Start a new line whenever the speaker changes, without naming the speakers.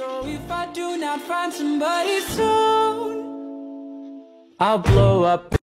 So if I do not find somebody soon, I'll blow up.